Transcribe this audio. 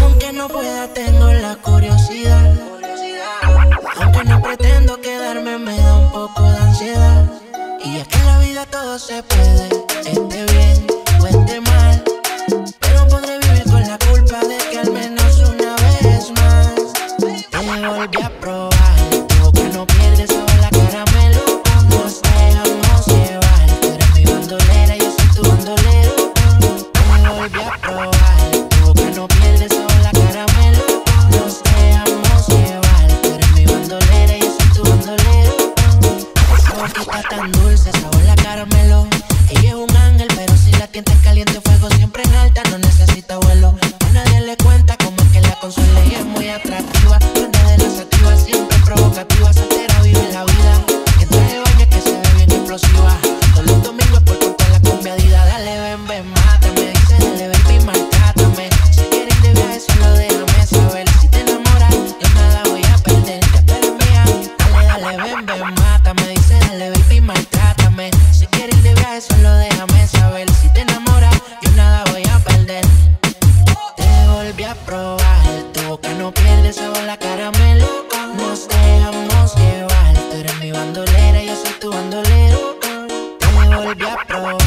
Aunque no pueda, tengo la curiosidad. Aunque no pretendo quedarme, me da un poco de ansiedad. Y es que en la vida todo se puede, esté bien o esté mal. Boquita tan dulce, sabor la caramelo. Ella es un ángel, pero si la tienta caliente, fuego siempre en alta, no necesita vuelo. A nadie le cuenta cómo es que la consuela dice dale baby, maltrátame. Si quieres ir de viaje, solo déjame saber. Si te enamoras, yo nada voy a perder. Te volví a probar, tu boca no pierde sabor a caramelo. Nos dejamos llevar, tú eres mi bandolera, y yo soy tu bandolero. Te volví a probar.